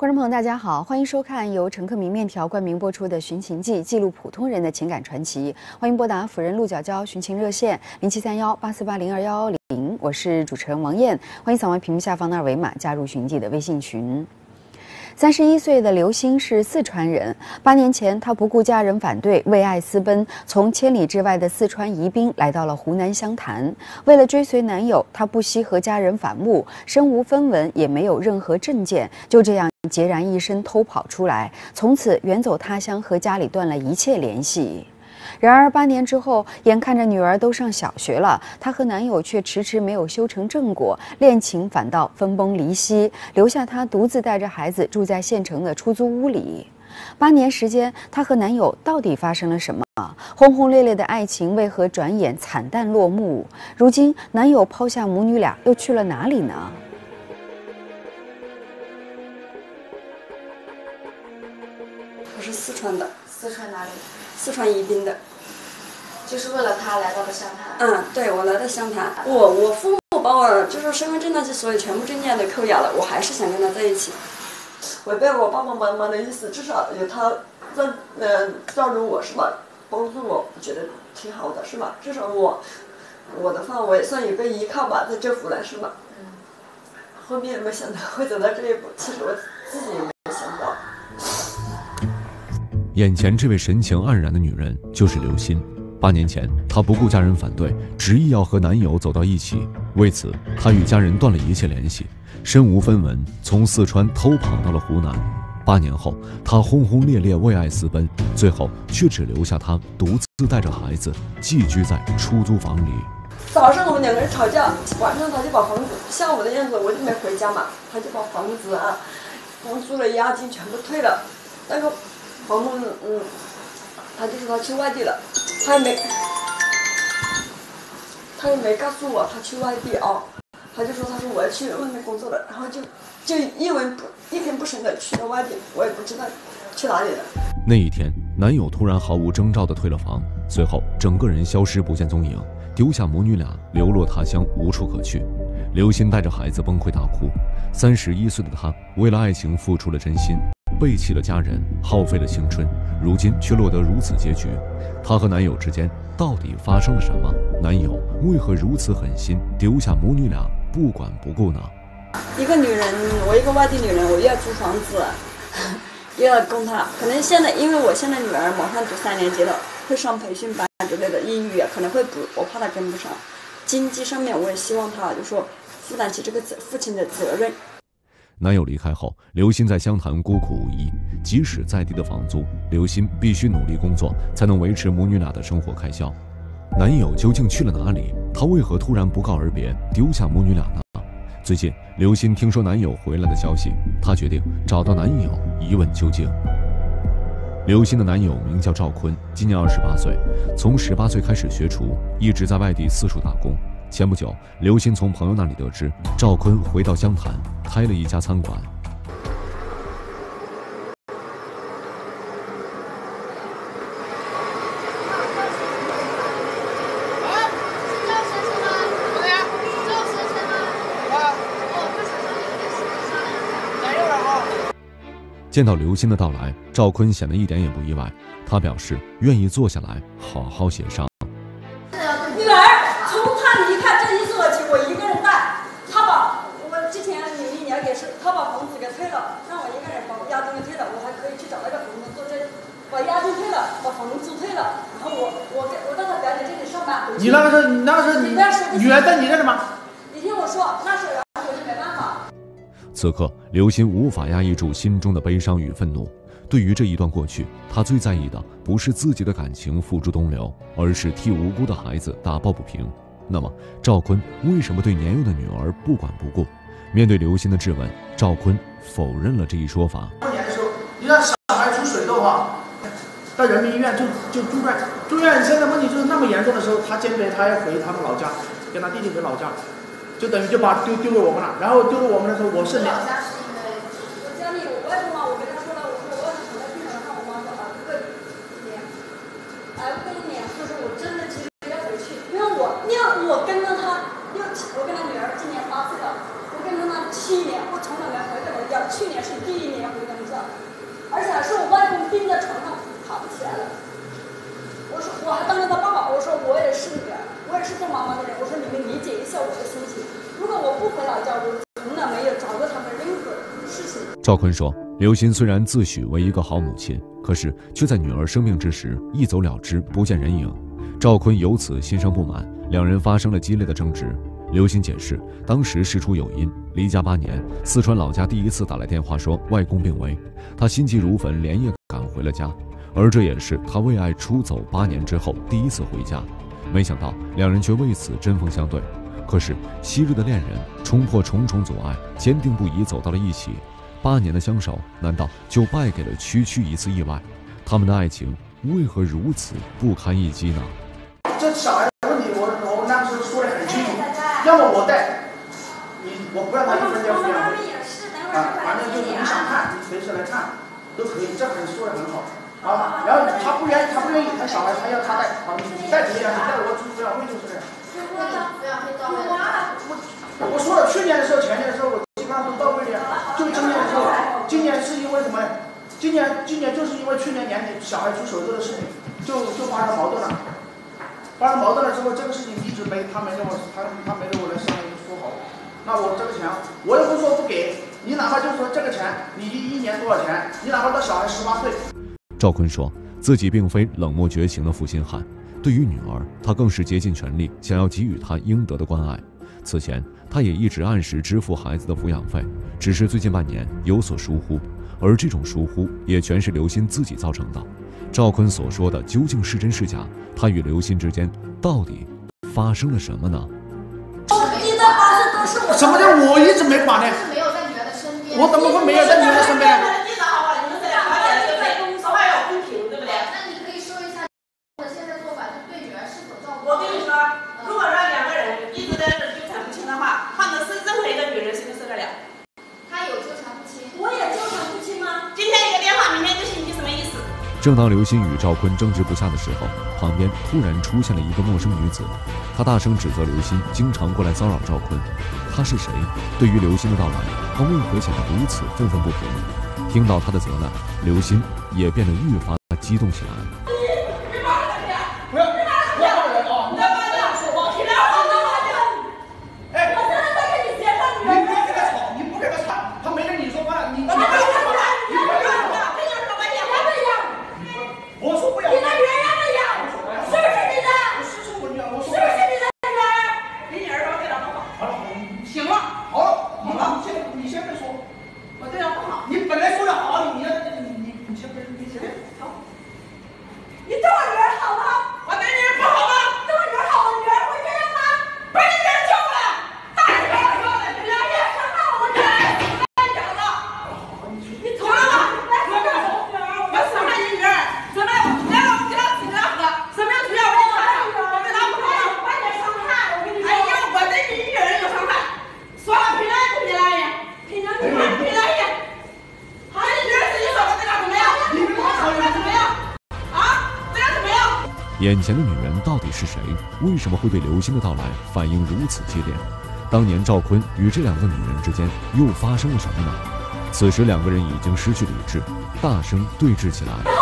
观众朋友，大家好，欢迎收看由陈克明面条冠名播出的《寻情记》，记录普通人的情感传奇。欢迎拨打辅仁鹿角礁寻情热线零七三幺八四八零二幺幺零，我是主持人王艳。欢迎扫描屏幕下方的二维码加入寻记的微信群。三十一岁的刘星是四川人。八年前，他不顾家人反对，为爱私奔，从千里之外的四川宜宾来到了湖南湘潭。为了追随男友，他不惜和家人反目，身无分文，也没有任何证件，就这样孑然一身偷跑出来，从此远走他乡，和家里断了一切联系。然而八年之后，眼看着女儿都上小学了，她和男友却迟迟没有修成正果，恋情反倒分崩离析，留下她独自带着孩子住在县城的出租屋里。八年时间，她和男友到底发生了什么？轰轰烈烈的爱情为何转眼惨淡落幕？如今，男友抛下母女俩，又去了哪里呢？我是四川的，四川哪里？四川宜宾的。就是为了他来到了湘潭。嗯，对，我来到湘潭。我我父母把我就是身份证那些所有全部证件都扣押了，我还是想跟他在一起。违背我爸爸妈妈的意思，至少有他在嗯照顾我是吧？帮助我，我觉得挺好的是吧？至少我我的话我也算有个依靠吧，在这湖南是吧？嗯。后面没想到会走到这一步，其实我自己也没有想到。眼前这位神情黯然的女人就是刘鑫。八年前，她不顾家人反对，执意要和男友走到一起。为此，她与家人断了一切联系，身无分文，从四川偷跑到了湖南。八年后，她轰轰烈烈为爱私奔，最后却只留下她独自带着孩子寄居在出租房里。早上我们两个人吵架，晚上他就把房子，下午的样子我就没回家嘛，他就把房子啊，房租的押金全部退了。那个房东，嗯，他就说他去外地了。他也没，他也没告诉我他去外地啊，他就说他说我要去外面工作了，然后就就一文不一天不声的去了外地，我也不知道去哪里了。那一天，男友突然毫无征兆的退了房，随后整个人消失不见踪影，丢下母女俩流落他乡，无处可去。刘鑫带着孩子崩溃大哭，三十一岁的她为了爱情付出了真心。背弃了家人，耗费了青春，如今却落得如此结局。她和男友之间到底发生了什么？男友为何如此狠心，丢下母女俩不管不顾呢？一个女人，我一个外地女人，我又要租房子，又要供她。可能现在，因为我现在女儿马上读三年级了，会上培训班之类的，英语可能会补，我怕她跟不上。经济上面，我也希望她就说负担起这个责父亲的责任。男友离开后，刘鑫在湘潭孤苦无依，即使再低的房租，刘鑫必须努力工作才能维持母女俩的生活开销。男友究竟去了哪里？他为何突然不告而别，丢下母女俩呢？最近，刘鑫听说男友回来的消息，她决定找到男友一问究竟。刘鑫的男友名叫赵坤，今年二十八岁，从十八岁开始学厨，一直在外地四处打工。前不久，刘鑫从朋友那里得知，赵坤回到湘潭，开了一家餐馆。见到刘鑫的到来，赵坤显得一点也不意外，他表示愿意坐下来好好协商。你那个是，你那个是女儿在你这里吗？你听我说，那是我就没办法。此刻，刘鑫无法压抑住心中的悲伤与愤怒。对于这一段过去，他最在意的不是自己的感情付诸东流，而是替无辜的孩子打抱不平。那么，赵坤为什么对年幼的女儿不管不顾？面对刘鑫的质问，赵坤否认了这一说法。过年的时候，你让小孩出水痘哈。到人民医院就就住院，住院现在问题就是那么严重的时候，他坚决他要回他们老家，跟他弟弟回老家，就等于就把丢丢给我们了。然后丢给我们的时候，我是两。我家里我外公我跟他说了，我说我外公躺在病床上，我妈说啊，这个年，哎，过一年，就是我真的其实要回去，因为我因为我跟着他六七，我跟他女儿今年八岁了，我跟着他七年，我从来没回过人家，去年是第一年。我还当着他爸爸，我说我也是女儿，我也是做妈妈的人，我说你们理解一下我的心情。如果我不回老家，我从来没有找过他们任何事情。赵坤说，刘鑫虽然自诩为一个好母亲，可是却在女儿生病之时一走了之，不见人影。赵坤由此心生不满，两人发生了激烈的争执。刘鑫解释，当时事出有因，离家八年，四川老家第一次打来电话说外公病危，他心急如焚，连夜赶回了家，而这也是他为爱出走八年之后第一次回家。没想到两人却为此针锋相对。可是昔日的恋人冲破重重阻碍，坚定不移走到了一起。八年的相守，难道就败给了区区一次意外？他们的爱情为何如此不堪一击呢？这小孩的问题，我我那个时候说的很清楚，要么我带，你我不让他一分钱抚养费，啊，反正就是你想看，你随时来看，都可以，这很说的很好，啊，然后他不愿意，他不愿意，他小孩他要他带，好，你带怎么样？你带我出抚养费就是这样。抚养费到位了。我说了，去年的时候、前年的时候，我基本上都到位了。就今年的时候，今年是因为什么？今年今年就是因为去年年底小孩出手术的事情，就就发生矛盾了。发生矛盾了之后，这个事情一直没他没跟我他他没跟我来商量说好。那我这个钱我也不说不给你，哪怕就说这个钱你一一年多少钱，你哪怕到小孩十八岁。赵坤说自己并非冷漠绝情的负心汉，对于女儿，他更是竭尽全力想要给予她应得的关爱。此前，他也一直按时支付孩子的抚养费，只是最近半年有所疏忽，而这种疏忽也全是刘鑫自己造成的。赵坤所说的究竟是真是假？他与刘鑫之间到底发生了什么呢？你的孩子都是我什么叫我一直没管呢？是没有在女儿的身边。我怎么会没有在女儿的身边呢？说话要公平，对不对？那你可以说一下，现在做法对女儿是否照顾？我跟你说，如果说两个人一直在这纠缠不清的话，换的是任何一个女人谁都受得了。他有纠缠不清。我也纠缠不清吗？今天一个电话，明天就信，你什么意思？正当刘鑫与赵坤争执不下的时候，旁边突然出现了一个陌生女子，她大声指责刘鑫经常过来骚扰赵坤。她是谁？对于刘鑫的到来，她为何显得如此愤愤不平？听到她的责难，刘鑫也变得愈发激动起来。不要，不要打人啊！哎，我现在在跟你协商女你不要跟他吵，你不跟他吵，他没跟你说话，你你不要儿。说话，你不要说话。跟你说关系。要不要？我说不要。你的女儿要不要？是不是你的？我是说我女儿，我说是不是你的女儿？你女儿说对他不好，好了，行了，好了，好了，你先你先别说，我对他不好。你本来说的好，你要你你你先别你先别好。你对我女儿好吗？我对女儿不好吗？对我女儿好，我女儿会这样吗？把你女儿叫过来，大声说的，女儿你伤害我的女儿，乱讲的，你从来吧，来伤害我的女儿，我伤害你女儿，怎么样？来了，我给她请他喝，什么样需要我给他喝？我对他不好。把你伤害，我跟你说哎。呀，我对你女儿有伤害，说了凭良心不凭良心？凭良心凭良心，凭良心。好，你女儿自己说我对她怎么样？你们我对她怎么样？啊，对她怎么样？眼前的女人到底是谁？为什么会对刘星的到来反应如此激烈？当年赵坤与这两个女人之间又发生了什么呢？此时两个人已经失去理智，大声对峙起来。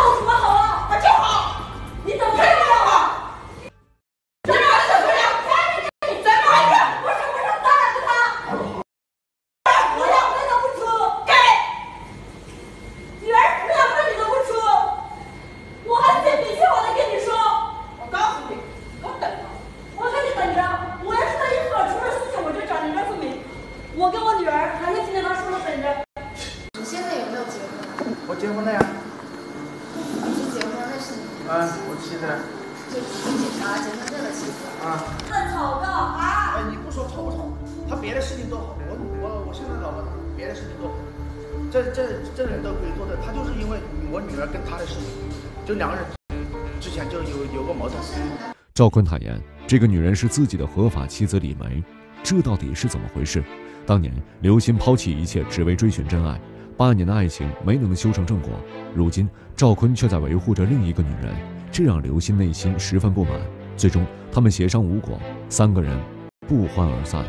赵坤坦言，这个女人是自己的合法妻子李梅，这到底是怎么回事？当年刘鑫抛弃一切，只为追寻真爱，八年的爱情没能修成正果，如今赵坤却在维护着另一个女人，这让刘鑫内心十分不满。最终，他们协商无果，三个人不欢而散。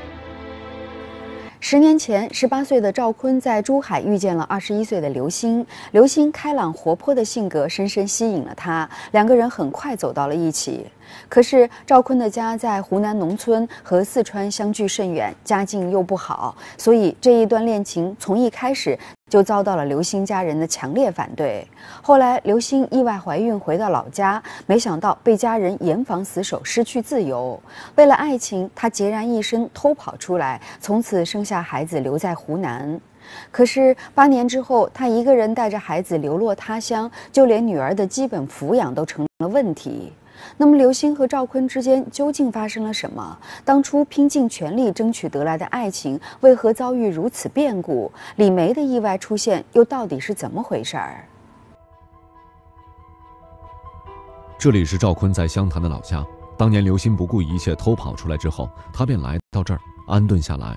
十年前，十八岁的赵坤在珠海遇见了二十一岁的刘星。刘星开朗活泼的性格深深吸引了他，两个人很快走到了一起。可是赵坤的家在湖南农村，和四川相距甚远，家境又不好，所以这一段恋情从一开始就遭到了刘星家人的强烈反对。后来，刘星意外怀孕回到老家，没想到被家人严防死守，失去自由。为了爱情，他孑然一身偷跑出来，从此生下孩子留在湖南。可是八年之后，他一个人带着孩子流落他乡，就连女儿的基本抚养都成了问题。那么，刘星和赵坤之间究竟发生了什么？当初拼尽全力争取得来的爱情，为何遭遇如此变故？李梅的意外出现，又到底是怎么回事儿？这里是赵坤在湘潭的老家。当年刘鑫不顾一切偷跑出来之后，他便来到这儿安顿下来。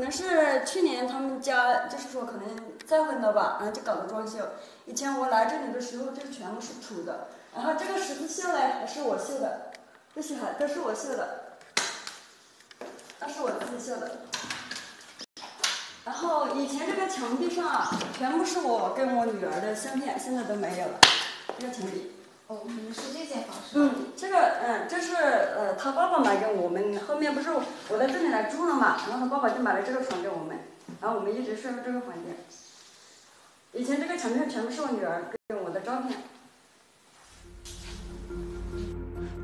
可能是去年他们家就是说可能再婚了吧，然后就搞的装修。以前我来这里的时候，这全部是土的，然后这个十字绣嘞还是我绣的，这些还都是我绣的，那是我自己绣的。然后以前这个墙壁上啊，全部是我跟我女儿的相片，现在都没有了。这个墙壁。哦，你们是这间房是嗯，这个嗯，这是呃他爸爸买给我们，后面不是我在这里来住了嘛，然后他爸爸就买了这个床给我们，然后我们一直睡这个房间。以前这个墙上全部是我女儿跟我的照片。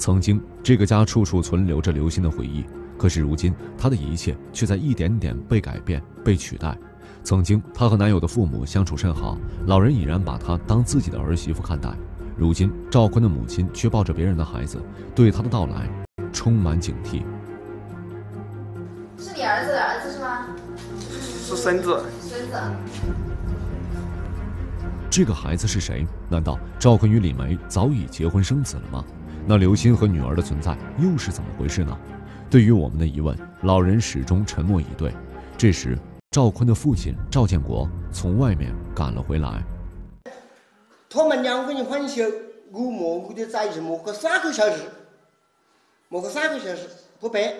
曾经，这个家处处存留着刘鑫的回忆，可是如今，她的一切却在一点点被改变、被取代。曾经，她和男友的父母相处甚好，老人已然把她当自己的儿媳妇看待。如今，赵坤的母亲却抱着别人的孩子，对他的到来充满警惕。是你儿子的儿子是吗？是孙子。孙子。这个孩子是谁？难道赵坤与李梅早已结婚生子了吗？那刘鑫和女儿的存在又是怎么回事呢？对于我们的疑问，老人始终沉默以对。这时，赵坤的父亲赵建国从外面赶了回来。他们两个人分手，我蘑菇的在一起磨个三个小时，磨个三个小时不白，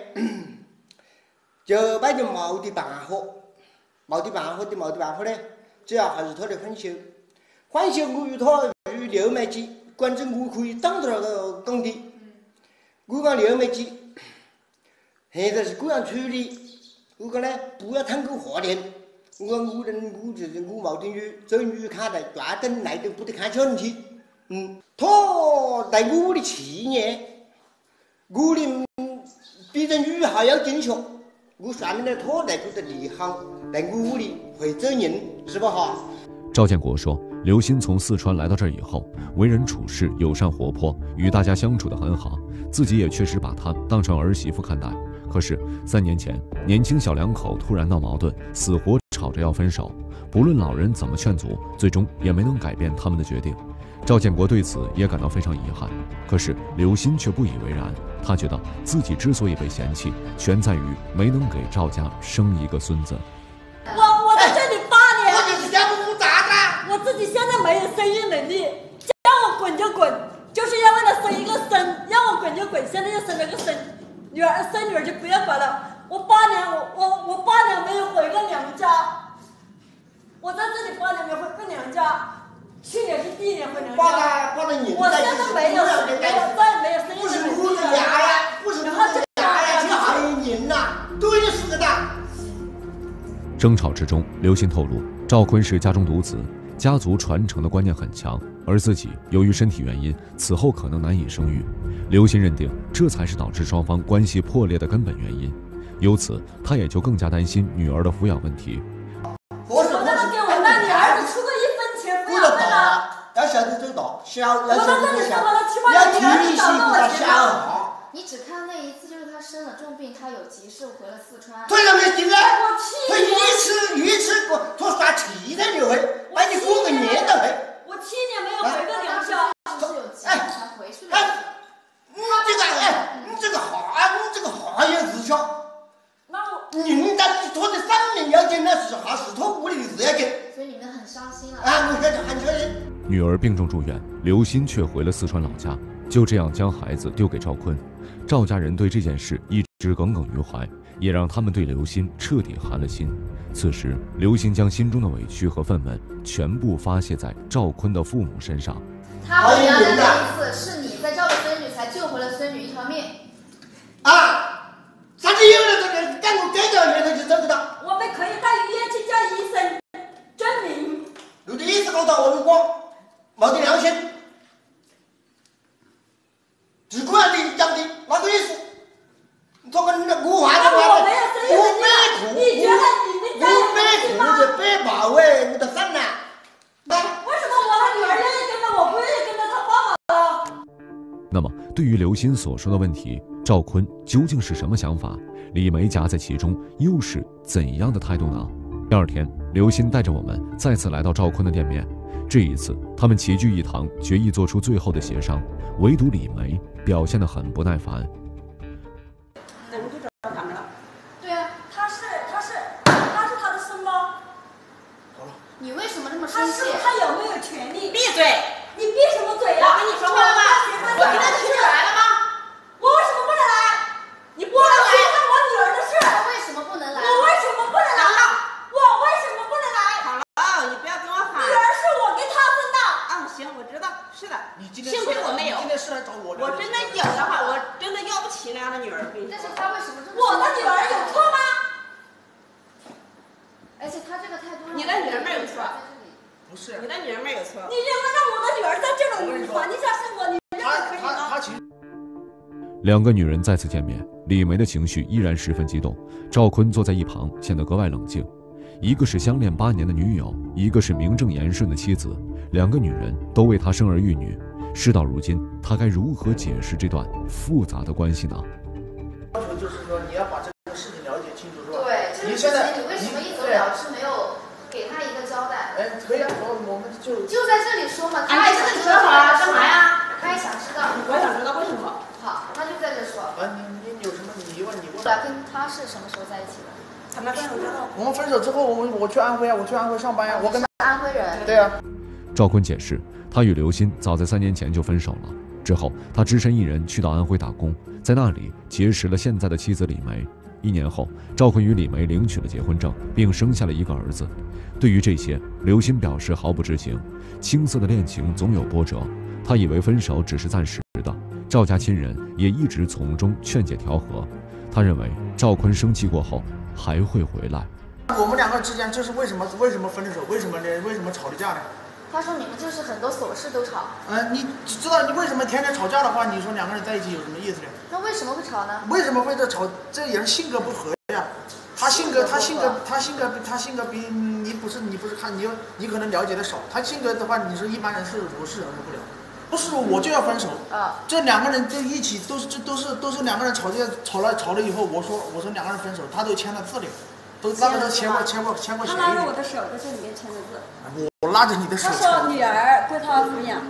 就摆就冇得办法，没得办法的没得办法嘞，只要还是他的分手。分手我与他与刘梅姐，反正我可以当着那个讲的，我讲刘梅姐，现在是这样处理，我讲呢不要通过法庭。我讲我人我就是我冇得女，做女看待，断等来都不得看小人去。嗯，他在我屋里七年，我的比这女还要坚强。我算的呢，他那个的利好，在我屋里会做人，是不哈？赵建国说，刘鑫从四川来到这儿以后，为人处事友善活泼，与大家相处的很好，自己也确实把她当成儿媳妇看待。可是三年前，年轻小两口突然闹矛盾，死活吵着要分手。不论老人怎么劝阻，最终也没能改变他们的决定。赵建国对此也感到非常遗憾。可是刘鑫却不以为然，他觉得自己之所以被嫌弃，全在于没能给赵家生一个孙子。我我在这里八年，我就是家不咋的。我自己现在没有生育能力，让我滚就滚，就是要为了生一个孙，让我滚就滚。现在又生了个孙。女儿生女儿就不要管了。我八年，我我我八年没有回过娘家。我在这里八年没回过娘家，去年是第一年回娘家。八年八年我现在没有，没有再没有生不是我的牙呀，不是牙呀，去害人呐，对蛋！争吵之中，刘鑫透露，赵坤是家中独子，家族传承的观念很强，而自己由于身体原因，此后可能难以生育。刘鑫认定，这才是导致双方关系破裂的根本原因，由此他也就更加担心女儿的抚养问题。我我那个给我那你儿子出过一分钱抚我的养费了。大，要晓得这大，小要晓我在这得这小里生活了七，八要年，你儿提醒子找到了。你只看那一次，就是他生了重病，他有急事回了四川。对了没进来？我七他一，次一次过，他耍气的就会，把你过个年都会。我七年没有回过娘家。是不是有急事才回去的？哎，你这个哎，你这个哈，你这个哈有事情。人家他的生命要紧，那是还是他屋里的事要紧。所以你们很伤心了。啊，我这就很伤心。女儿病重住院，刘鑫却回了四川老家，就这样将孩子丢给赵坤。赵家人对这件事一直耿耿于怀，也让他们对刘鑫彻底寒了心。此时，刘鑫将心中的委屈和愤懑全部发泄在赵坤的父母身上。他回娘家那一次，是你在照顾孙女，才救回了孙女一条命。啊，啥子有了这个，赶我该到院头就找不到。我们可以到医院去叫医生证明。有的意思搞到我光，没得良心。自古来的讲的那个意思，做个那我话的话，我没有生我意你觉得你们家有我没裤子白马尾，我都反了。那为什么我的女儿愿意跟着我，不愿意跟着她爸爸了？那么，对于刘鑫所说的问题，赵坤究竟是什么想法？李梅夹在其中，又是怎样的态度呢？第二天，刘鑫带着我们再次来到赵坤的店面。这一次，他们齐聚一堂，决意做出最后的协商。唯独李梅表现得很不耐烦。等就找他们了。对啊，他是他是他是他的孙吗？你为什么这么他生气？是他有没有权利？闭嘴！你闭什么嘴呀、我跟你说过了吗？我跟他提出来了吗？我为什么不能来？你不能来。是我女儿的事，他为什么不能来？我为什么不能来？我为什么不能来？好了，你不要跟我喊女。儿是我给他生的。啊，行，我知道，是的。你今天幸亏我没有你今天是来找我的。我真的有的话，我真的要不起那样的女儿。我跟你说但是他为什么这么？我的女儿有错吗？而且他这个态度，你的女儿没有错不是你的女儿没有错。你认为让我的女儿在这种环境下生活，你认他为可以吗？他他其实两个女人再次见面，李梅的情绪依然十分激动。赵坤坐在一旁，显得格外冷静。一个是相恋八年的女友，一个是名正言顺的妻子，两个女人都为他生儿育女。事到如今，他该如何解释这段复杂的关系呢？要求就是说你要把这个事情了解清楚，是吧？对，这个事你现在情你为什么一走对了之，没有给他一个交代？哎，可以啊，我我们就就在这里说嘛，他哎，也想知你自己说好了，干嘛？呀？他也想知道。我想知道为什么。好，他就在这说。啊，你你有什么疑问你问。我跟他是什么时候在一起的？他们分手之后，我们分手之后，我们我去安徽啊，我去安徽上班呀、我跟他。安徽人。对啊，赵坤解释，他与刘鑫早在三年前就分手了。之后，他只身一人去到安徽打工，在那里结识了现在的妻子李梅。一年后，赵坤与李梅领取了结婚证，并生下了一个儿子。对于这些，刘鑫表示毫不知情。青涩的恋情总有波折，他以为分手只是暂时的。赵家亲人也一直从中劝解调和。他认为赵坤生气过后还会回来。我们两个之间这是为什么？为什么分的手？为什么呢？为什么吵的架呢？他说你们就是很多琐事都吵，嗯、你知道你为什么天天吵架的话，你说两个人在一起有什么意思呢？那为什么会吵呢？为什么会这吵？这人性格不合呀。他性格，他性格性格，他性格，他性格比你不是，你不是看你，你可能了解的少。他性格的话，你说一般人是我是忍受不了。不是说我就要分手，啊，这两个人就一起都是这都是都是两个人吵架吵了吵了以后，我说我说两个人分手，他都签了字的，都那个时候签过签过签过协议他拉着我的。的手在这里面签的字。我拉着你的手他签说女儿归他抚养，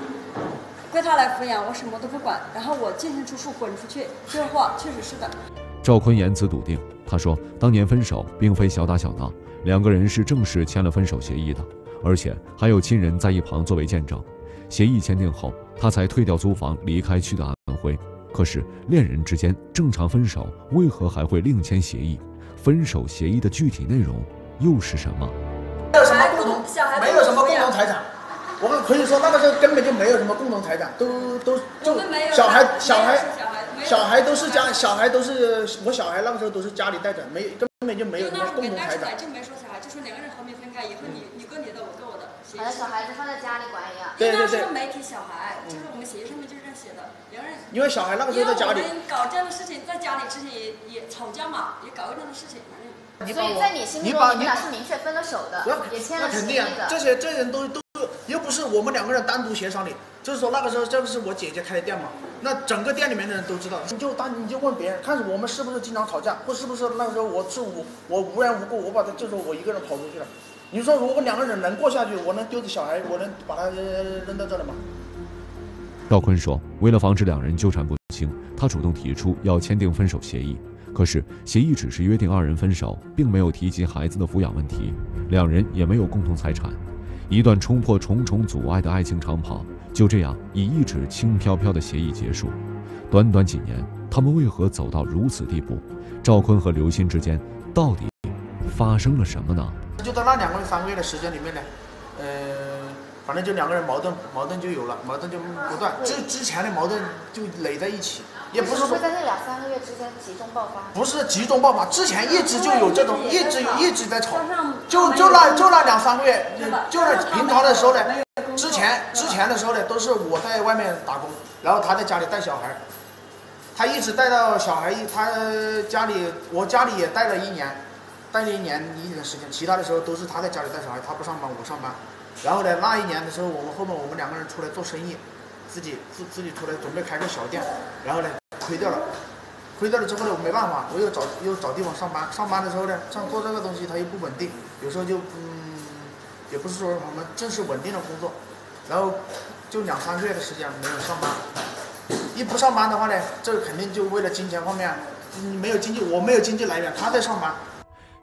归他来抚养，我什么都不管，然后我净身出户滚出去。这话确实是的。赵坤言辞笃定，他说当年分手并非小打小闹，两个人是正式签了分手协议的，而且还有亲人在一旁作为见证。协议签订后，他才退掉租房离开去的安徽。可是恋人之间正常分手，为何还会另签协议？分手协议的具体内容又是什么？没有什么共同小孩，没有什么共同财产。我们可以说那个时候根本就没有什么共同财产，都都就小孩小孩小孩小孩都是家小孩都是我小孩那个时候都是家里带着，没根本就没有什么共同财产。就没说小孩，就说两个人和平分开以后，你你跟你的，我过我的。好像小孩子放在家里管一样。对对对那时候没提小孩，就是我们协议上面就是这样写的，两个人。因为小孩那个时候在家里，们搞这样的事情，在家里之前也也吵架嘛，也搞过这样的事情，反正。所以在你心目中，你们俩是明确分了手的，也签了协议那肯定啊，这。些这些人都都又不是我们两个人单独协商的，就是说那个时候这不是我姐姐开的店嘛，那整个店里面的人都知道，你就当你就问别人，看我们是不是经常吵架，或是不是那个时候我是我我无缘无故我把他就说我一个人跑出去了。你说如果两个人能过下去，我能丢着小孩，我能把他扔扔到这里吗？赵坤说，为了防止两人纠缠不清，他主动提出要签订分手协议。可是协议只是约定二人分手，并没有提及孩子的抚养问题，两人也没有共同财产。一段冲破重重阻碍的爱情长跑，就这样以一纸轻飘飘的协议结束。短短几年，他们为何走到如此地步？赵坤和刘鑫之间到底发生了什么呢？就在那两个月、三个月的时间里面呢，呃，反正就两个人矛盾，矛盾就有了，矛盾就不断。之之前的矛盾就垒在一起，也不是说会在这两三个月之间集中爆发。不是集中爆发，之前一直就有这种，一直一直在吵，就就那就那两三个月，就是平常的时候呢，之前之前的时候呢，都是我在外面打工，然后他在家里带小孩，他一直带到小孩一他家里，我家里也带了一年，带了一年一年的时间，其他的时候都是他在家里带小孩，他不上班，我上班。然后呢，那一年的时候，我们后面我们两个人出来做生意，自己自自己出来准备开个小店，然后呢亏掉了，亏掉了之后呢，我没办法，我又找又找地方上班，上班的时候呢，像做这个东西它又不稳定，有时候就嗯，也不是说我们正式稳定的工作，然后就两三个月的时间没有上班，一不上班的话呢，这肯定就为了金钱方面，你，没有经济，我没有经济来源，他在上班。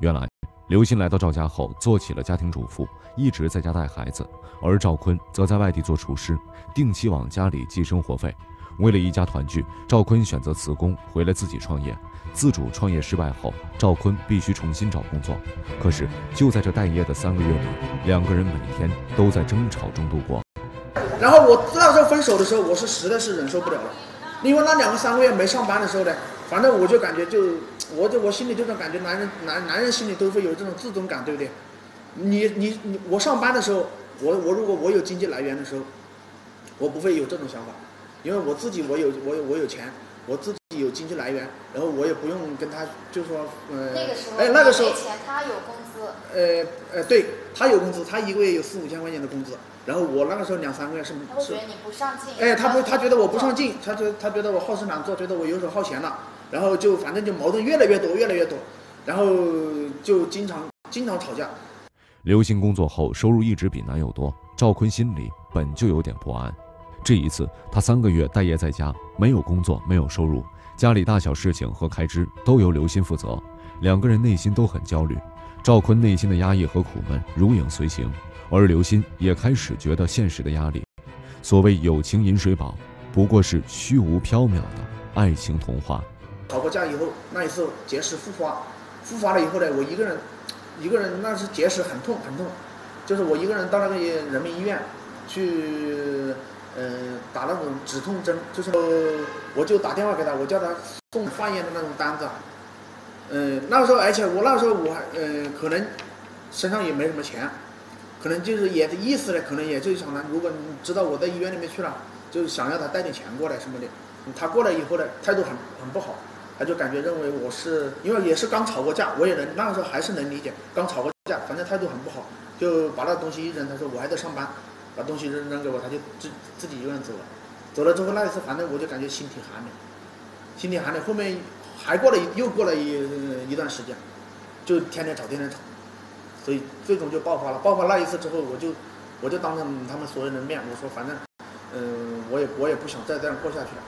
原来。刘鑫来到赵家后，做起了家庭主妇，一直在家带孩子；而赵坤则在外地做厨师，定期往家里寄生活费。为了一家团聚，赵坤选择辞工，回来自己创业。自主创业失败后，赵坤必须重新找工作。可是就在这待业的三个月里，两个人每天都在争吵中度过。然后我那时候分手的时候，我是实在是忍受不了了，因为那两个三个月没上班的时候呢。反正我就感觉就，我就我心里这种感觉，男人男男人心里都会有这种自尊感，对不对？你你你，我上班的时候，我我如果我有经济来源的时候，我不会有这种想法，因为我自己我有我有我有钱，我自己有经济来源，然后我也不用跟他就说呃，那个时候哎那个时候没钱，他有工资，呃呃对他有工资，他一个月有四五千块钱的工资。然后我那个时候两三个月是是，觉得你不上进。哎，他不，他觉得我不上进，他觉他觉得我好吃懒做，觉得我游手好闲了，然后就反正就矛盾越来越多，越来越多，然后就经常经常吵架。刘鑫工作后收入一直比男友多，赵坤心里本就有点不安。这一次他三个月待业在家，没有工作，没有收入，家里大小事情和开支都由刘鑫负责，两个人内心都很焦虑。赵坤内心的压抑和苦闷如影随形。而刘鑫也开始觉得现实的压力。所谓友情饮水饱，不过是虚无缥缈的爱情童话。吵过架以后，那一次结石复发，复发了以后呢，我一个人，一个人那是结石很痛很痛，就是我一个人到那个人民医院去，嗯，打那种止痛针，就是我就打电话给他，我叫他送化验的那种单子。嗯，那时候，而且我那时候我还，嗯，可能身上也没什么钱。可能就是也的意思呢，可能也就想呢，如果你知道我在医院里面去了，就是想要他带点钱过来什么的。他过来以后呢，态度很很不好，他就感觉认为我是因为也是刚吵过架，我也能那个时候还是能理解，刚吵过架，反正态度很不好，就把那东西一扔，他说我还在上班，把东西扔扔给我，他就自自己一个人走了。走了之后那一次，反正我就感觉心挺寒的，心挺寒的。后面还过了又过了一一段时间，就天天吵，天天吵。所以最终就爆发了。爆发那一次之后，我就我就当着他们所有人的面，我说反正，嗯，我也我也不想再这样过下去了。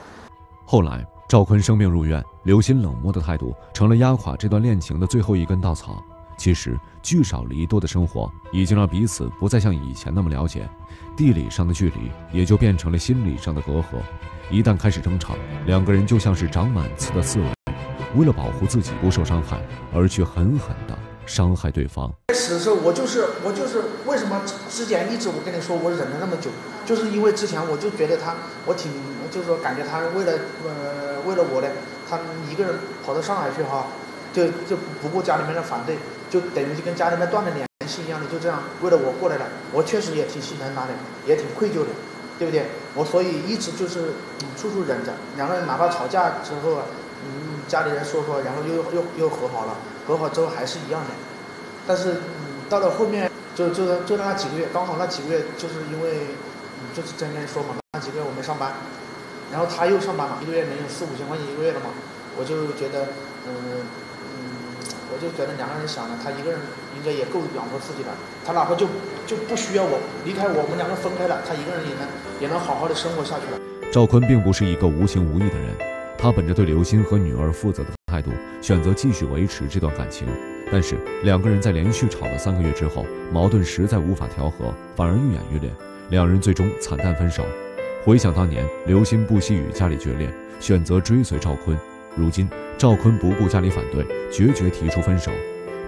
后来赵坤生病入院，刘鑫冷漠的态度成了压垮这段恋情的最后一根稻草。其实聚少离多的生活已经让彼此不再像以前那么了解，地理上的距离也就变成了心理上的隔阂。一旦开始争吵，两个人就像是长满刺的刺猬，为了保护自己不受伤害，而去狠狠的。伤害对方。开始的时候，我就是我就是为什么之前一直我跟你说我忍了那么久，就是因为之前我就觉得他，我挺就是说感觉他为了呃为了我呢，他一个人跑到上海去哈，就就不顾家里面的反对，就等于就跟家里面断了联系一样的，就这样为了我过来了。我确实也挺心疼他的，也挺愧疚的，对不对？我所以一直就是处处忍着，两个人哪怕吵架之后，嗯，家里人说说，然后又又又和好了。和好之后还是一样的，但是嗯，到了后面就就就那几个月，刚好那几个月就是因为，嗯，就是跟你说嘛，那几个月我没上班，然后他又上班了，一个月能有四五千块钱一个月了嘛，我就觉得，嗯嗯，我就觉得两个人想了，他一个人应该也够养活自己了，他哪怕就就不需要我离开我，我们两个分开了，他一个人也能也能好好的生活下去了。赵坤并不是一个无情无义的人，他本着对刘鑫和女儿负责的。态度选择继续维持这段感情，但是两个人在连续吵了三个月之后，矛盾实在无法调和，反而愈演愈烈，两人最终惨淡分手。回想当年，刘鑫不惜与家里决裂，选择追随赵坤。如今，赵坤不顾家里反对，决绝提出分手。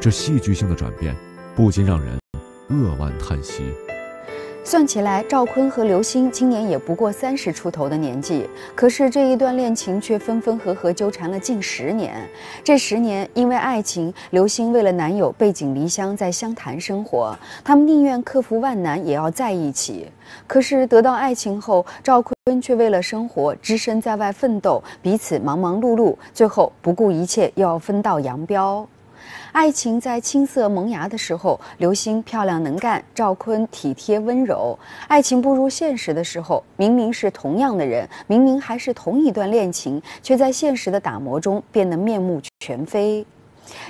这戏剧性的转变，不禁让人扼腕叹息。算起来，赵坤和刘星今年也不过三十出头的年纪，可是这一段恋情却分分合合纠缠了近十年。这十年，因为爱情，刘星为了男友背井离乡，在湘潭生活。他们宁愿克服万难，也要在一起。可是得到爱情后，赵坤却为了生活，只身在外奋斗，彼此忙忙碌碌，最后不顾一切，又要分道扬镳。爱情在青涩萌芽的时候，刘星漂亮能干，赵坤体贴温柔。爱情步入现实的时候，明明是同样的人，明明还是同一段恋情，却在现实的打磨中变得面目全非。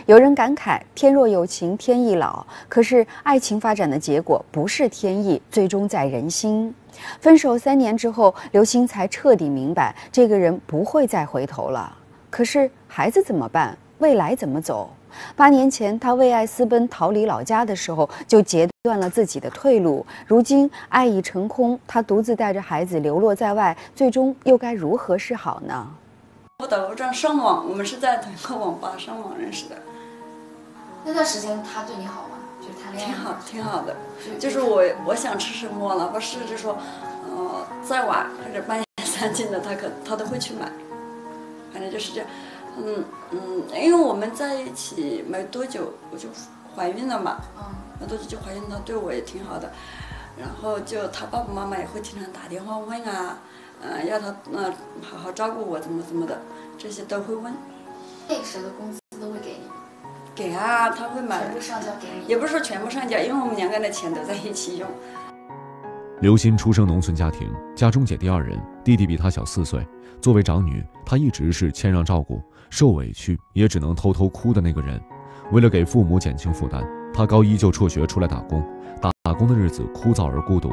有人感慨：“天若有情天亦老。”可是爱情发展的结果不是天意，最终在人心。分手三年之后，刘星才彻底明白，这个人不会再回头了。可是孩子怎么办？未来怎么走？八年前，他为爱私奔逃离老家的时候，就截断了自己的退路。如今爱已成空，他独自带着孩子流落在外，最终又该如何是好呢？我到这上网，我们是在同一个网吧上网认识的。那段时间他对你好吗？就是谈恋爱。挺好，挺好的。就是我我想吃什么，哪怕是就说，呃，再晚或者半夜三更的，他可他都会去买。反正就是这样。嗯嗯，因为我们在一起没多久，我就怀孕了嘛。嗯。没多久就怀孕，他对我也挺好的。然后就他爸爸妈妈也会经常打电话问啊，嗯，要他嗯好好照顾我，怎么怎么的，这些都会问。那个时候的工资都会给你？给啊，他会买。全部上交给你？也不是说全部上交，因为我们两个人的钱都在一起用。刘鑫出生农村家庭，家中姐弟二人，弟弟比她小四岁。作为长女，她一直是谦让照顾。受委屈也只能偷偷哭的那个人，为了给父母减轻负担，他高一就辍学出来打工。打工的日子枯燥而孤独。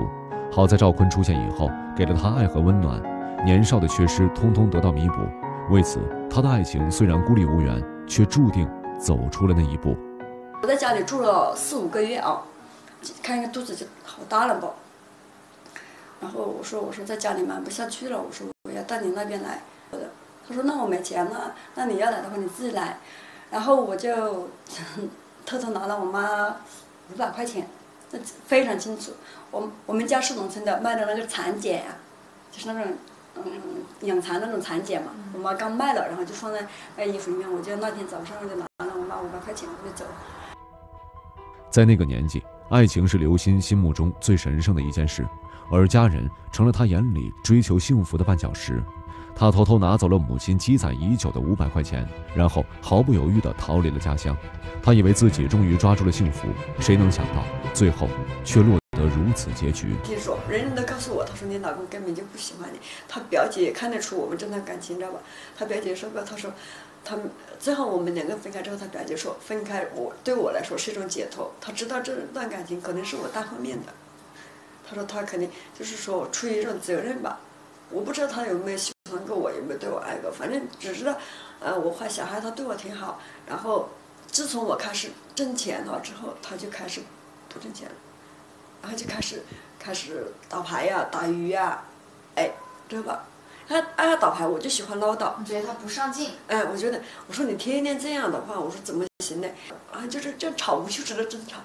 好在赵坤出现以后，给了他爱和温暖，年少的缺失通通得到弥补。为此，他的爱情虽然孤立无援，却注定走出了那一步。我在家里住了四五个月啊，看一个肚子就好大了吧。然后我说：“我说在家里瞒不下去了，我说我要到你那边来。”他说：“那我没钱了，那你要来的话你自己来。”然后我就 偷偷拿了我妈五百块钱，非常清楚。我我们家是农村的，卖的那个蚕茧啊，就是那种嗯养蚕那种蚕茧嘛。我妈刚卖了，然后就放在那衣服里面。我就那天早上我就拿了我妈五百块钱，我就走。在那个年纪，爱情是刘鑫心目中最神圣的一件事，而家人成了他眼里追求幸福的绊脚石。他偷偷拿走了母亲积攒已久的五百块钱，然后毫不犹豫地逃离了家乡。他以为自己终于抓住了幸福，谁能想到最后却落得如此结局？听说人人都告诉我，他说你老公根本就不喜欢你。他表姐也看得出我们这段感情，你知道吧？他表姐说过，他说，他最后我们两个分开之后，他表姐说分开我对我来说是一种解脱。他知道这段感情可能是我单方面的。他说他肯定就是说出于一种责任吧。我不知道他有没有喜欢过我，也没对我爱过，反正只知道，呃，我怀小孩，他对我挺好。然后，自从我开始挣钱了之后，他就开始不挣钱了，然后就开始开始打牌呀、打鱼呀，哎，知道吧？他爱他打牌，我就喜欢唠叨。你觉得他不上进？哎，我觉得，我说你天天这样的话，我说怎么行呢？啊，就是这吵无休止的争吵，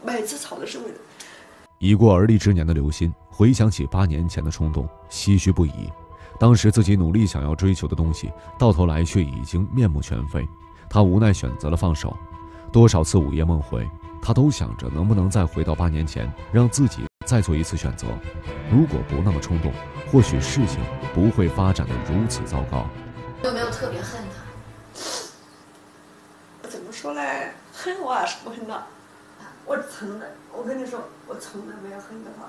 每次吵都是为了。已过而立之年的刘鑫回想起八年前的冲动，唏嘘不已。当时自己努力想要追求的东西，到头来却已经面目全非。他无奈选择了放手。多少次午夜梦回，他都想着能不能再回到八年前，让自己再做一次选择。如果不那么冲动，或许事情不会发展的如此糟糕。有没有特别恨他？怎么说呢？恨我还是不恨他？我从来，我跟你说，我从来没有恨过他，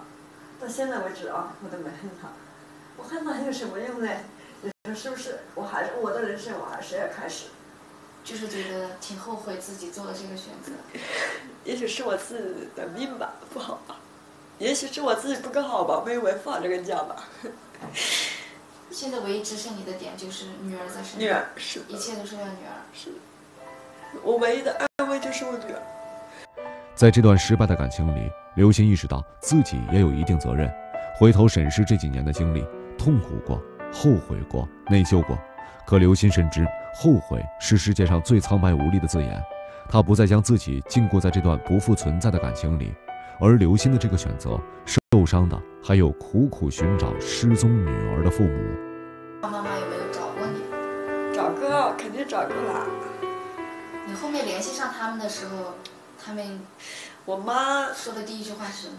到现在为止啊，我都没恨他。我恨他有什么用呢？你说是不是？我还是我的人生，我还是要开始。就是觉得挺后悔自己做的这个选择。也许是我自己的命吧，不好吧？也许是我自己不够好吧，没有违法这个假吧。现在唯一支撑你的点就是女儿在身边。女儿是。一切都是为了女儿。是。我唯一的安慰就是我女儿。在这段失败的感情里，刘鑫意识到自己也有一定责任。回头审视这几年的经历，痛苦过，后悔过，内疚过，可刘鑫深知，后悔是世界上最苍白无力的字眼。他不再将自己禁锢在这段不复存在的感情里，而刘鑫的这个选择，受伤的还有苦苦寻找失踪女儿的父母。妈妈有没有找过你？找过，肯定找过啦。你后面联系上他们的时候，他们我妈，说的第一句话是什么？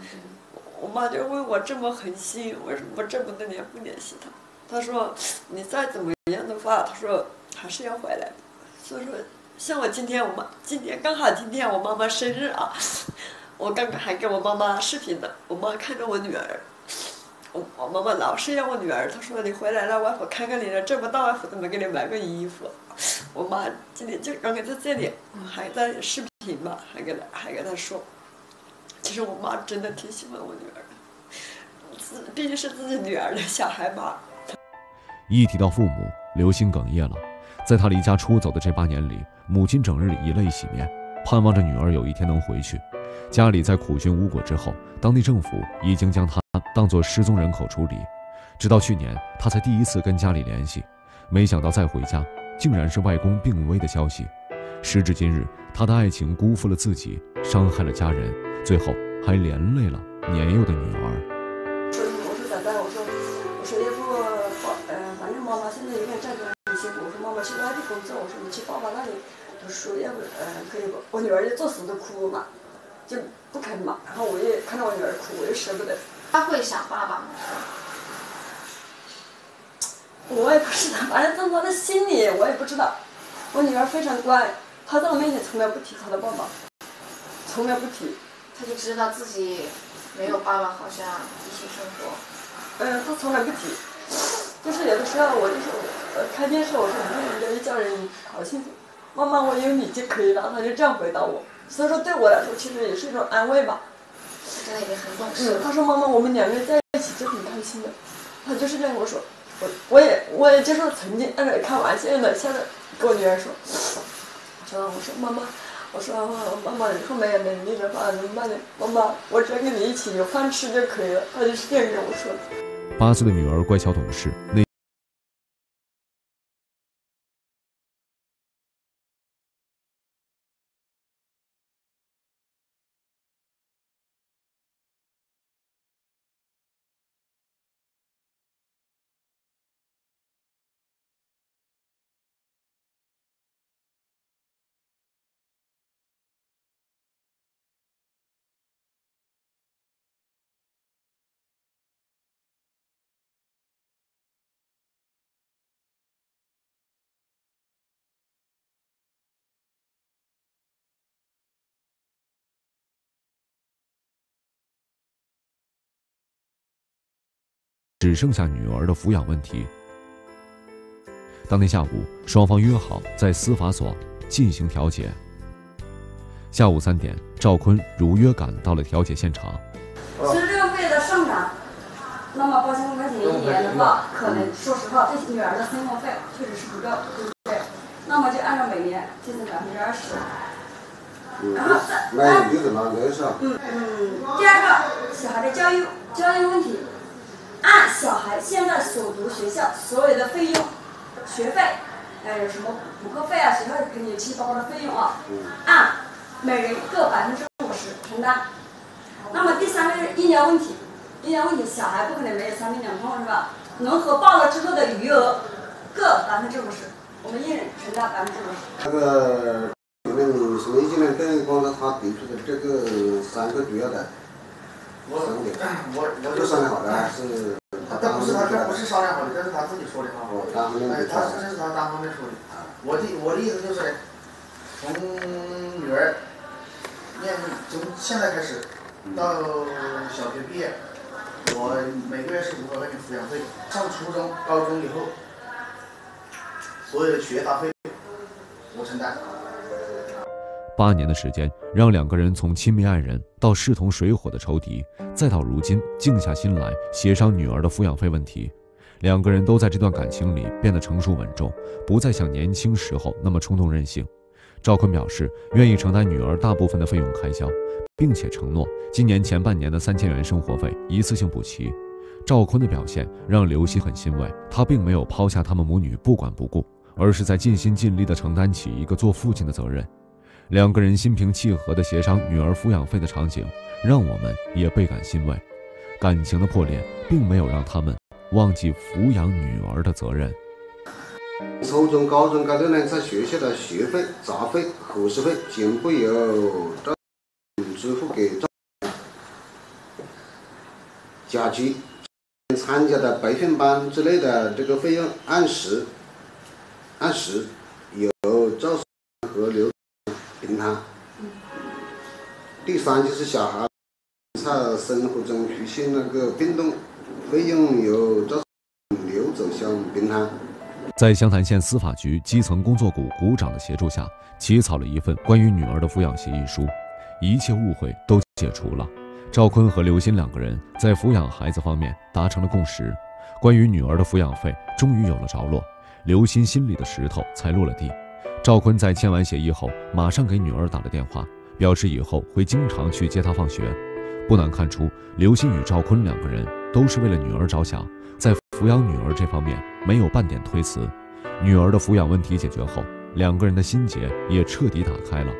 我妈就问我这么狠心，为什么这么多年不联系他？她说你再怎么样的话，她说还是要回来。所以说，像我今天，我妈今天刚好今天我妈妈生日啊，我刚刚还给我妈妈视频呢，我妈看着我女儿，我我妈妈老是要我女儿，她说你回来了，外婆看看你了，这么大外婆都没给你买过衣服。我妈今天就刚刚在这里，还在视频嘛，还跟她还跟她说，其实我妈真的挺喜欢我女儿的，自毕竟是自己女儿的小孩嘛。一提到父母，刘鑫哽咽了。在他离家出走的这八年里，母亲整日以泪洗面，盼望着女儿有一天能回去。家里在苦寻无果之后，当地政府已经将他当作失踪人口处理。直到去年，他才第一次跟家里联系，没想到再回家，竟然是外公病危的消息。时至今日，他的爱情辜负了自己，伤害了家人，最后还连累了年幼的女儿。所以我说咋办？我说我说要不爸呃，反正妈妈现在有点暂时辛苦，我说妈妈去外地工作，我说你去爸爸那里读书，要不呃可以不？我女儿就作死都哭嘛，就不肯嘛。然后我也看到我女儿哭，我又舍不得。他会想爸爸吗？我也不知道，反正在他的心里我也不知道。我女儿非常乖，她在我面前从来不提他的爸爸，从来不提。他就知道自己没有爸爸，好像一起生活。嗯，他从来不提。就是有的时候我就说，呃，看电视我说你们一家人好幸福，妈妈我有你就可以了，他就这样回答我。所以说对我来说其实也是一种安慰吧。真的已经很懂事了。嗯，他说妈妈我们两个人在一起就很开心的，他就是这样跟我说。我我也我也就是曾经按照开玩笑的，现在跟我女儿说，说我说妈妈，我说妈妈以后没有能力的话怎么办呢？妈妈，我只要跟你一起有饭吃就可以了。她就是这样跟我说的。八岁的女儿乖巧懂事，只剩下女儿的抚养问题。当天下午，双方约好在司法所进行调解。下午三点，赵坤如约赶到了调解现场。其实这个费的上涨，那么八千块钱一年的话，可能说实话，对女儿的生活费确实是不够，对不对？那么就按照每年进行百分之二十。然后再那有可能那是。嗯嗯，第二个，小孩的教育教育问题，按小孩现在所读学校所有的费用，学费，呃，有什么补课费啊，学校肯定有七七八八的费用啊，按每人各百分之五十承担。那么第三个是医疗问题，医疗问题小孩不可能没有三病两痛是吧？农合报了之后的余额各百分之五十，我们一人承担百分之五十。那个我们什么意见呢？跟刚才他提出的这个三个主要的我我我这商量好的还是他这不是他这不？是商量好的，这是他自己说的哈。我，单方面哎，的他这是他单方面说的。我的我的意思就是，从女儿念从现在开始到小学毕业，我每个月是五百块钱抚养费。上初中、高中以后，所有的学杂费我承担。八年的时间，让两个人从亲密爱人到势同水火的仇敌，再到如今静下心来协商女儿的抚养费问题。两个人都在这段感情里变得成熟稳重，不再像年轻时候那么冲动任性。赵坤表示愿意承担女儿大部分的费用开销，并且承诺今年前半年的三千元生活费一次性补齐。赵坤的表现让刘鑫很欣慰，他并没有抛下他们母女不管不顾，而是在尽心尽力地承担起一个做父亲的责任。两个人心平气和地协商女儿抚养费的场景，让我们也倍感欣慰。感情的破裂，并没有让他们忘记抚养女儿的责任。初中、高中阶段呢，在学校的学费、杂费、伙食费全部由赵支付给赵。家居参加的培训班之类的这个费用按时按时由啊。第三就是小孩在生活中出现那个变动，费用由赵刘走向平摊。在湘潭县司法局基层工作股股长的协助下，起草了一份关于女儿的抚养协议书，一切误会都解除了。赵坤和刘鑫两个人在抚养孩子方面达成了共识，关于女儿的抚养费终于有了着落，刘鑫心里的石头才落了地。赵坤在签完协议后，马上给女儿打了电话，表示以后会经常去接她放学。不难看出，刘鑫与赵坤两个人都是为了女儿着想，在抚养女儿这方面没有半点推辞。女儿的抚养问题解决后，两个人的心结也彻底打开了，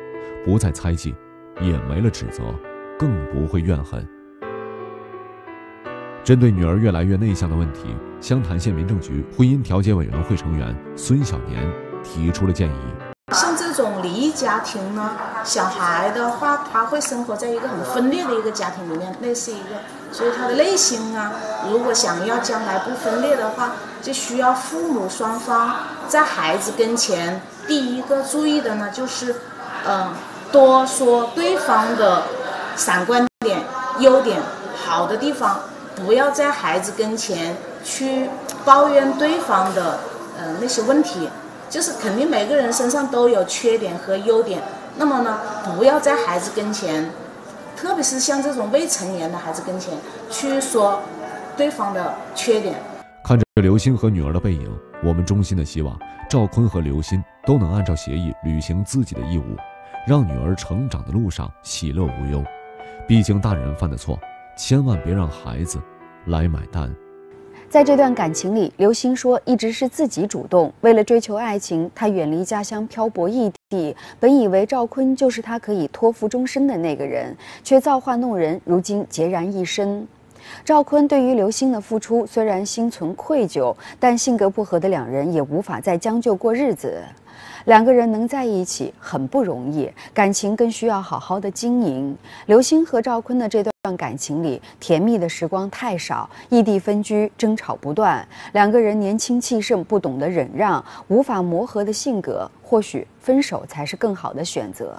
不再猜忌，也没了指责。更不会怨恨。针对女儿越来越内向的问题，湘潭县民政局婚姻调解委员会成员孙小年提出了建议：像这种离异家庭呢，小孩的话，他会生活在一个很分裂的一个家庭里面，类似一个，所以他的内心啊，如果想要将来不分裂的话，就需要父母双方在孩子跟前，第一个注意的呢，就是，嗯，多说对方的。闪光点、优点、好的地方，不要在孩子跟前去抱怨对方的呃那些问题，就是肯定每个人身上都有缺点和优点。那么呢，不要在孩子跟前，特别是像这种未成年的孩子跟前去说对方的缺点。看着刘鑫和女儿的背影，我们衷心的希望赵坤和刘鑫都能按照协议履行自己的义务，让女儿成长的路上喜乐无忧。毕竟大人犯的错，千万别让孩子来买单。在这段感情里，刘星说一直是自己主动，为了追求爱情，他远离家乡漂泊异地。本以为赵坤就是他可以托付终身的那个人，却造化弄人，如今孑然一身。赵坤对于刘星的付出虽然心存愧疚，但性格不合的两人也无法再将就过日子。两个人能在一起很不容易，感情更需要好好的经营。刘星和赵坤的这段感情里，甜蜜的时光太少，异地分居，争吵不断。两个人年轻气盛，不懂得忍让，无法磨合的性格，或许分手才是更好的选择。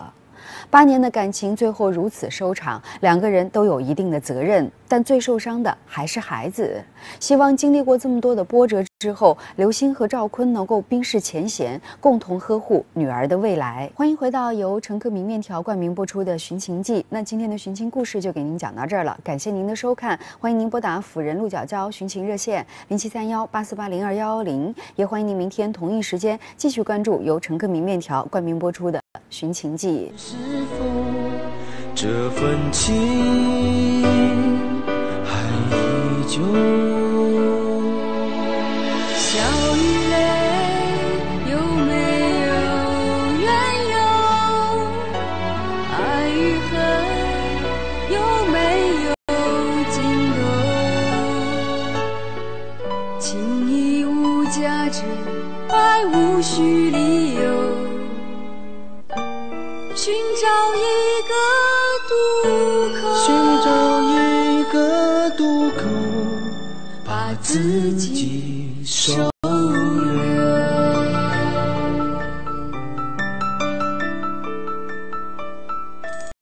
八年的感情最后如此收场，两个人都有一定的责任，但最受伤的还是孩子。希望经历过这么多的波折之后，刘星和赵坤能够冰释前嫌，共同呵护女儿的未来。欢迎回到由陈克明面条冠名播出的《寻情记》，那今天的寻情故事就给您讲到这儿了，感谢您的收看，欢迎您拨打辅仁鹿角礁寻情热线零七三幺八四八零二幺幺零，也欢迎您明天同一时间继续关注由陈克明面条冠名播出的。寻情记是否这份情还依旧爱无需理由寻找一个渡口，寻找一个渡口，把自己收。